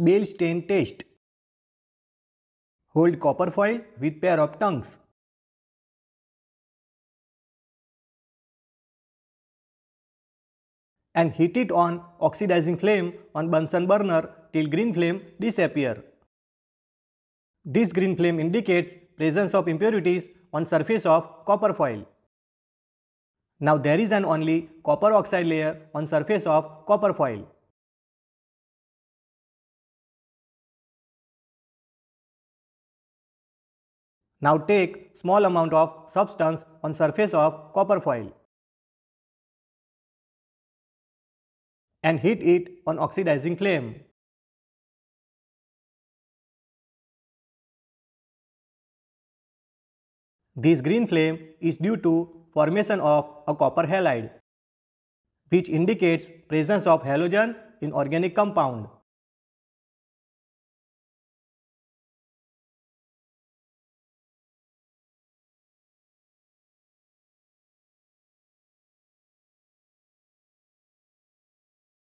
Beilstein test. Hold copper foil with pair of tongues. And heat it on oxidizing flame on Bunsen burner till green flame disappear. This green flame indicates presence of impurities on surface of copper foil. Now there is an only copper oxide layer on surface of copper foil. Now take small amount of substance on surface of copper foil and heat it on oxidizing flame. This green flame is due to formation of a copper halide which indicates presence of halogen in organic compound.